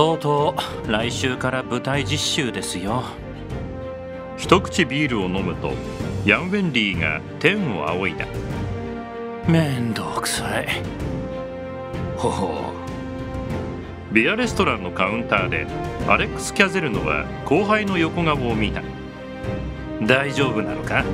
とうとう来週から舞台実習ですよ。一口ビールを飲むとヤン・ウェンリーが天を仰いだ。面倒くさい。ほほう。ビアレストランのカウンターでアレックス・キャゼルノは後輩の横顔を見た。大丈夫なのか？